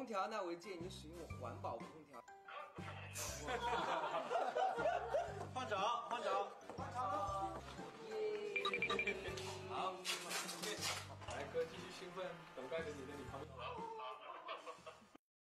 空调呢我建议你使用环保